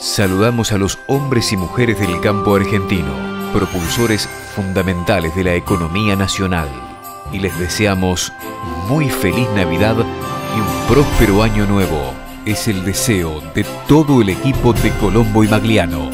Saludamos a los hombres y mujeres del campo argentino, propulsores fundamentales de la economía nacional, y les deseamos muy feliz Navidad y un próspero año nuevo. Es el deseo de todo el equipo de Colombo y Magliano.